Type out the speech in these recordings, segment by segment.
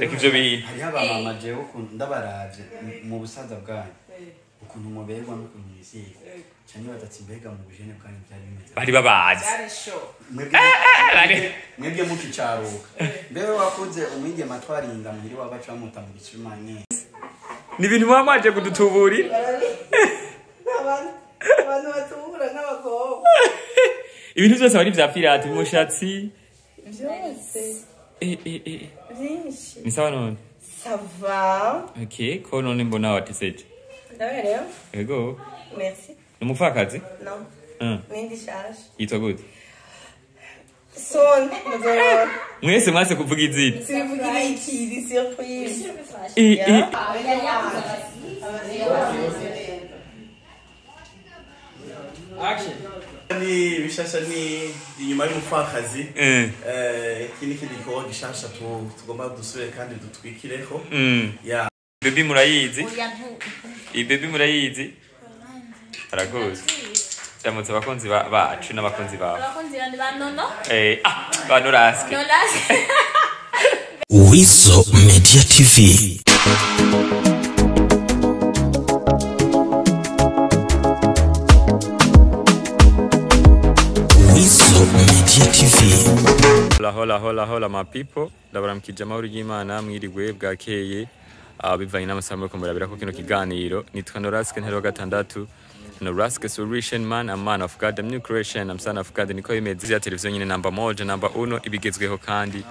reka ivyo bintu hariho abamama jewe ukuntu ndabaravye mu busaza bwanyu. Ukuntu muberwa n'ukuntu mwisiga cyane batatse mbega mu bujene bwanyu byari bimeze. Bari babazi show. mwebwe bari- mwebwe mukicaruka. Mbewe wakuze umwigema twarinda muhiri wabaca bamuta mu gicumanye ni ibintu muba mwaje kudutuburira Abantu batubura nk'abakobwa. ibintu byose bari vya pirate umushatsi. Byose. Eh, eh, eh. Byinshi. ni sawa none Ça va. okay ko none mbona wateseje Ndaberewe. ego Merci. ni umupfakazi Non. Mm. Nindi shaje. yitwa gute Son. Muzora. mwese mwase kuvuga izina Sivugira iki ni surprise. Eh, eh. Ni bishasha ni inyuma y'umupfakazi Eh, Eh, iki ni ikindi gikorwa gishasha tugomba dusubire kandi dutwikireho. Mm. bebi murayizi. Iyi bebi murayizi. Ndamutse abakunzi bacu n'abakunzi bawe. Ba Eh, ah, nonasi Wizo Media TV. Hola hola hola ma people. Ndabaramukije amahoro y'imana mwirigwe bwakeye uh, bivanye n'amasaha muriko murabira ko kino kiganiro nitwa noraske ntero gatandatu. Noraske solution man a man of god a new creation am son of god niko bimeze. Ya televiziyo nyine namba moja namba uno ibigezweho kandi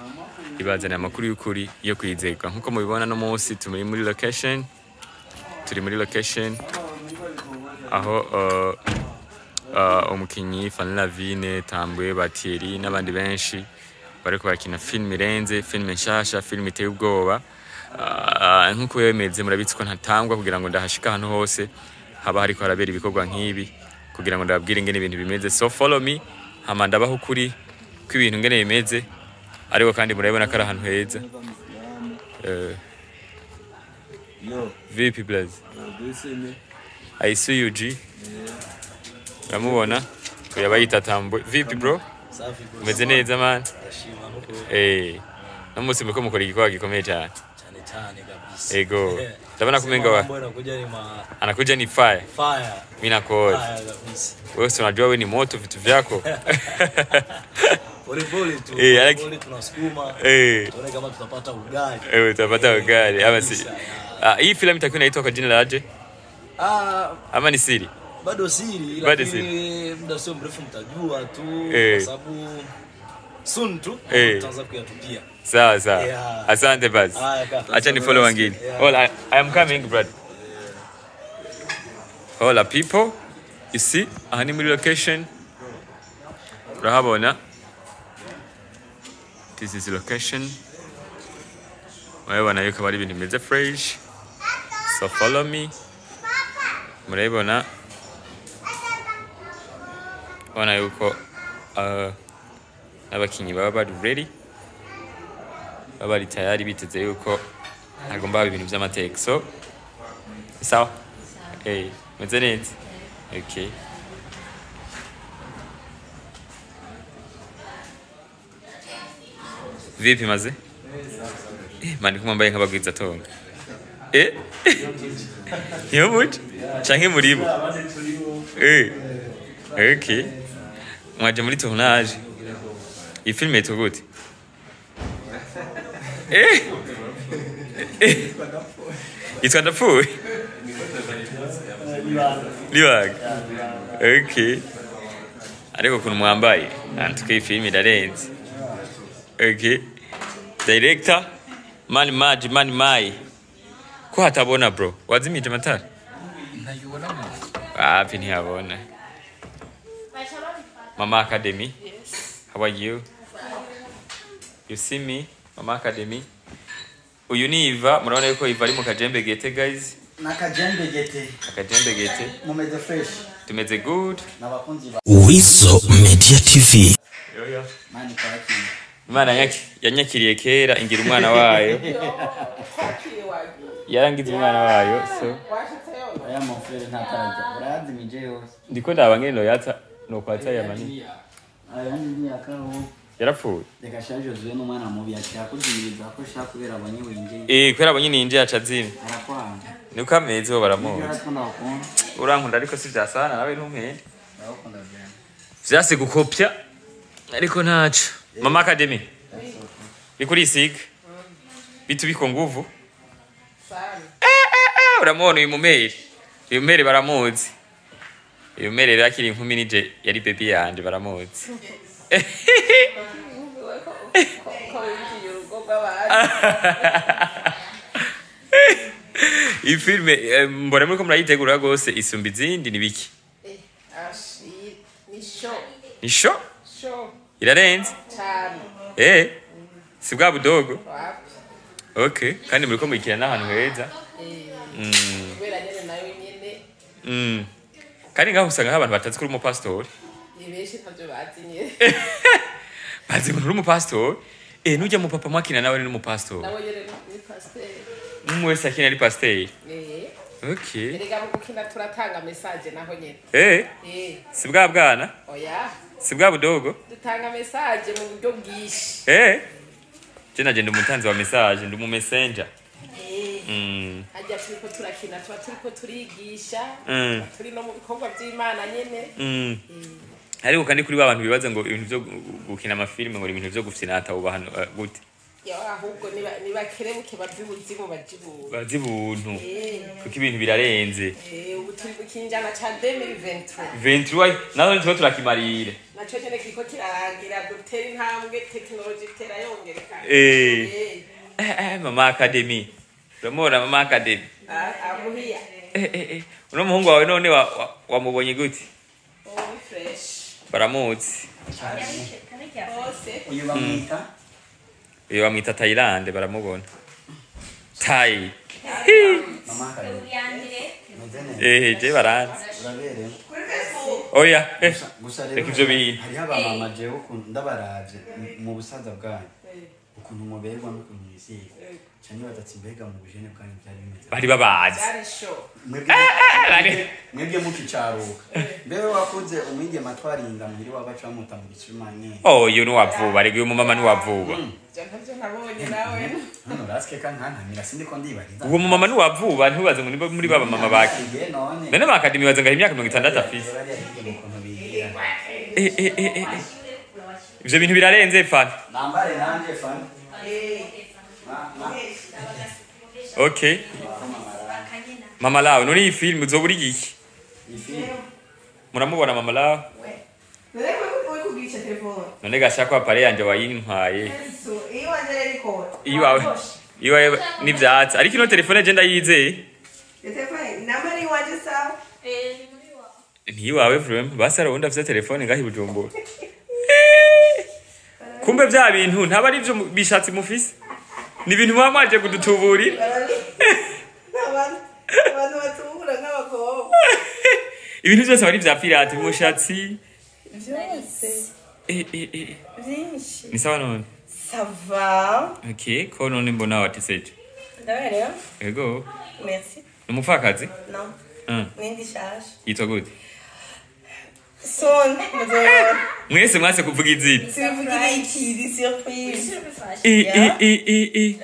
ibazanira amakuru y'ukuri yo kwizerwa. Nk'uko mubibona no munsi turi muri location turi muri location aho uh, uh, umukinyi Fanny Lavine Tambwe Batieri n'abandi benshi. Bariko barakina film irenze film nshasha film iteye ubwoba. Uh, nk'uko yemeze murabitsi ko ntatangwa kugira ngo ndahashika ahantu hose. Haba hariko harabera ibikorwa nk'ibi kugira ngo ndababwire ingene ibintu bimeze. So follow me hama ndabaho ukuri kw'ibintu ngene bimeze ariko kandi murabibona ko ari ahantu heza. Uh, vipi blaze. I see you G. Uramubona? Uyu bayita tambwe vipi bro? Umeze neza man. Eh munsi muriko mukora igikorwa gikomeye cyane cyane cyane kabisa. Ego ndabona kumenga wa anakuja ni fire. Fire. Mimi kabisa. Wewe si unajua wewe ni moto vitu vyako? Pole pole tu. Eh, like- tunasukuma. Eh. Tuone kama tutapata ugali. Eh tutapata ugali. Ama si ah, hii filamu itakuwa inaitwa kwa jina la aje? Ah ama ni siri? bado siri Bado lakini muda sio mrefu mtajua tu Eh. kwa sababu soon tu hey. tutaanza kuyatupia. Sawa sawa. Yeah. asante basi. Acha ni follow wengine. Yeah. I, I am coming brother. Hola people you see ani ni muri location urahabona this is location. Murabibona yuko bari ibintu bimeze fresh. So follow me. Murabibona ubona yuko uh, n'abakinnyi baba bari ready baba bari tayari biteze yuko agomba haba ibintu by'amateka. So sawa? Meze neza. Okay. Vipi maze? Eh mani kumwambaye nk'abagwiza tonga eh? Niyo muco canke muribo eh. Okay. Mwaje muri tournage iyi filime yitwa ndapfuye libaga okay ariko ukuntu mwambaye antuka iyi filime irarenze okay director mani maji mani mai ko hatabona bro? Wazimije amatara wapi ntihabona mama academy. How are you you see me mama academy. Uyu ni iva murabona yuko iva ari mu kajembe gete guys. Nakajembe gete akajembe gete mumeze fresh. Tumeze good. Wizo Media TV. mani kwakira imana yanyaki- yanyakiriye kera ingira umwana wayo. Yarangize umwana wayo so. Ndiko ndaba ngene noyata nokwata ya ni yarapfuye. Reka shaje zuye n'umwana mubi yakira kuzimiriza ko shaka kubera abonye winjiye. Eh kubera abonye ninje yaca azimye arakwanga. Niko ameze bo baramuzi. Urankunda ariko si vyasana nawe vyane vyase gukopya ariko ntaco. Mama academy. Bikurisiga. Bitubiko nguvu. Sana Eh, uramubona uyu mumeri. Uyu mumeri baramuzi. Uyu mumeri rero akiri inkumi nije yari bebi yanje baramuzi. Ko ko- ko iyi filime mbona muriko murayitegura rwose isumba izindi ni biki Eh, ashi ni sho ni sho irarenze? Cyane eh si bwa budogo. Okay kandi muriko muyikira n'ahantu heza. Eh, mm. mm. kandi ngaho usanga hari abantu batazi ko uri umupasitori ni benshi ntabyo bazi bazi ngo uri umupasitori eh nujya mu papa mwakina nawe ni n'umupasitori nawe ni pasiteri umwe wese akina ari pasiteri Eh, okay. Erega mu gukina turatanga mesaje naho nyine eh? Eh, si bwa bwana? Oya. Si bwa budogo? Dutanga mesaje mu buryo bwinshi. Eh? Je naje ndi umutanzi wa message ndi umumessenger Eh, mm. hajya turiko turakina tuba turiko turigisha. Mm. turi no mu bikorwa by'imana nyine mm. Ariko kandi kuri ba bantu bibaza ngo ibintu byo gu- gukina amafilime ngo ni ibintu byo gufyinata uba hano eh, gute? Ahubwo niba- nibakerebuke bava ibuzimu baja ibuntu bazi buntu Eh, kuko ibintu birarenze. Eh, ubu turi mu kinjana ca 2023 ventura. Nazo nituba turakimarire. Naco nyene kiriko kirarangira dutera intambwe tekinoloji itera yongerekana Eh. Mama academy. Uramubona mama academy? Ah, amuhiya. Uno muhungu wawe none wa- wa- wamubonye gute? Uri fresh baramuzi uyu bamwita uyu bamwita tayilande baramubona tayi mama kabiri meze neza eh je uraberewe oya eh. Reka ivyo bintu. hariho abamama jewe mu- mu busaza bwanyu ukuntu muberwa n'ukuntu mwisiga cyane batatse mbega mu bujene bwanyu byari bimeze bari babazi mwebwe mukicaruka mbewe wakuze umwigema atwarinda muhiri wabaca bamuta mu gicuma nyine oh uyu niwavuba rega uyu mumama nawe hano rasike ka nkankamira sindiko ndibariza uwo mumama niwavuba ntubaze ngo niba muri baba mama bake none bakademi hari imyaka mirongo itandatu afise Eh, eh, eh, eh, eh. ivyo bintu birarenze fana nambare nanje fana okay mama lawe none iyi film uzoba uri iki muramubona mama lawe none gashaka apare yanje wayintwaye. Iwawe. Iwawe n'ivyatsi. Ariko ino telefone ni wanje sawa ntiyiwawe vrema basi hari uwundi afise telefone ngaho i bujumbura. Kumbe vya bintu ntaba ari vyo mu- bishatsi mufise ni ibintu muba mwaje kudutuburira? Ibintu vyose aba ari vya pirate mushatsi byose. Eh, eh, eh. ni sawa none? Sava. Okay ko none mbona wateseje ndaberewe ego. Merci. Ni umupfakazi? No. Mm. nindi shasha yitwa gute? Son muzora mwese mwase kuvuga izina tuvugira ikiri eh.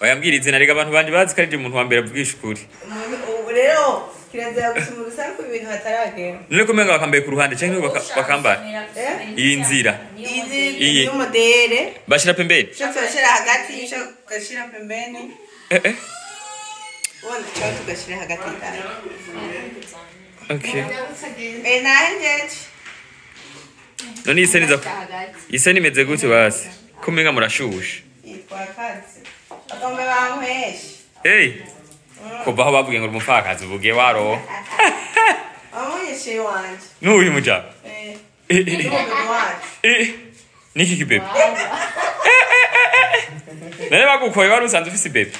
oyambwira izina rega abantu banje bazi ko ari umuntu wa mbere avugisha ukuri. Rero kirazira gusoma urusaku ibintu hataragera none ko umenga bakambaye ku ruhande baka- bakambara? Iyi nzira. Iyi. y'umudere. Bashira pembeni. Cyo turashyira hagati cyo tugashyira pembeni. Eh, eh. ubundi cyo tugashyira hagati okay eh nanjye none iyi seni za hagati iyi seni imeze gute basi ko umenga murashushe hey! Kuva aho bavuge ngo umupfakazi uvuge wanje n'uyu muja? Eh. Eh, eh, eh. Eh, niki kibebe none bagukoye wari usanze ufise ibebe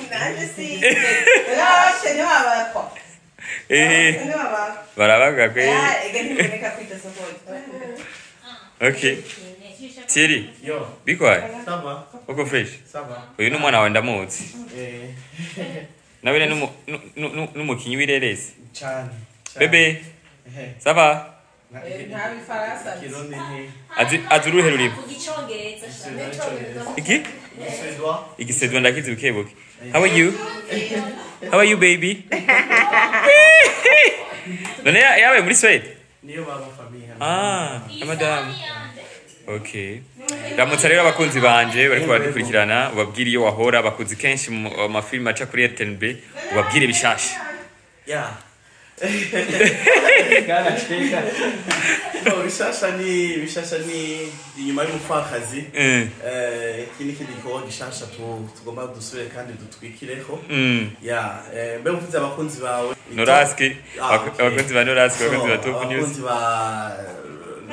barabaga kwe ntiboneka kwita sokoni okay Thierry Yo, bikwaye uko fresh. Uyu ni umwana wawe ndamuzi Eh, nawe ni n'umukinyi w'ireresi bebe Eh, sava Eh, azi uruhe icyongereza iki igisedwa ndakizi bukebuke how are you? How are you baby? None ya- yabaye muri swede Niyo baba hano. ah ya madamu okay. Ramutsa rero abakunzi banje bariko baradukurikirana ubabwire iyo wahora bakuzi kenshi mu mu mafilime aca kuri rtnb ubabwire bishasha Yeah. No, bishasha ni bishasha ni inyuma y'umupfakazi. Mm, Eh, iki ni ikindi gikorwa gishasha tu- tugomba dusubire kandi dutwikireho. Mm. eh, mbe uvuze abakunzi bawe. Noraski Ah, abakunzi ba noraski So, abakunzi ba top news. abakunzi ba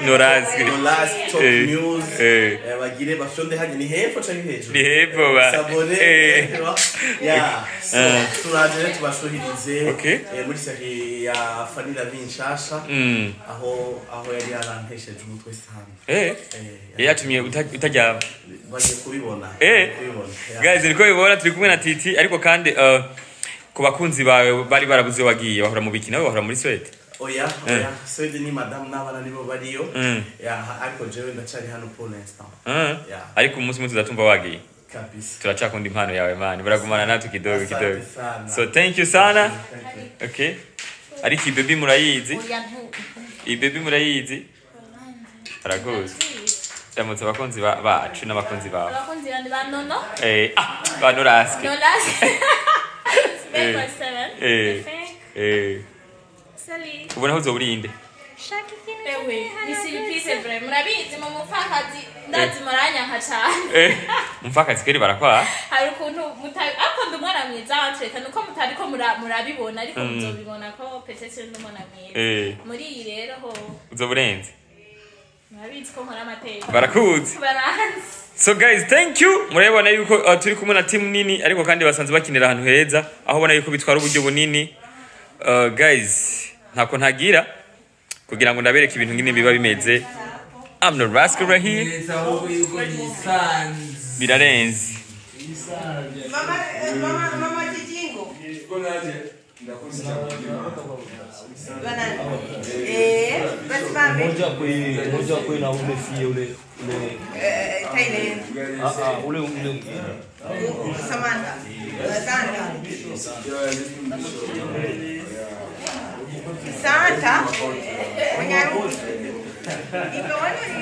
noraski Noraski, top Eh, news eh. eh, bagire bafyonde hanye ni hepfo canke hejuru Ni hepfo ba. sabone Eh. ya Eh. turaje rero tubashuhirize eh, muri seri ya fanira vinshasha Mm. aho aho yari yarantesheje umutwe sana Eh, Eh, yatumye uta- utaryama bagiye kubibona Eh. guys niko bibona turi kumwe na titi ariko kandi uh, ku bakunzi bawe bari barabuze wagiye bahora mu biki nawe bahora muri swede oya oya. Swede ni madamu n'abana nibo bariyo Mm. ariko jewe ndacari hano pour l'instant Ah, Yeah. ariko umunsi umwe tuzatumva wagiye kabisa. Turacakunda impano yawe mani baragumana natwe kidogo kidogo. so thank you sana. Okay ariko baby murayizi. Baby murayizi. Araguzi ramutse abakunzi ba- bacu n'abakunzi bawe. Abakunzi bandi ba nono? eh Eh. eh eh Sali. ubona aho uzoburinde Ewe, ni siripise vre. Murabizi mu mupfakazi ndazi muranyanka cyane. eh umfakazi kweri barakwa Hari ukuntu mutabi akunda umwana mwiza watreka nuko mutari ko mura- murabibona ariko muzobibona ko petese n'umwana mwiza. eh Muri iyi rero ho uzoburenze murabizi ko nkora amateka. barakuzi Baranzi. so guys thank you murabibona yuko uh, turi kumwe na timu nini ariko kandi basanzwe bakinira ahantu heza aho ubona yuko bitwara uburyo bunini guys ntako ntagira kugira ngo ndabereke ibintu ngine biba bimeze I'm the rascal right here birarenze Mama, eh, mama, mama Kijingo. Bana. Eh, basi mami. Moja kwe moja kwe na ule fie ule ule Eh, Thailand. ah ah ule ule Samantha. Santa. Santa, Unharu. Ikaw ano.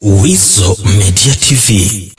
wizo media tv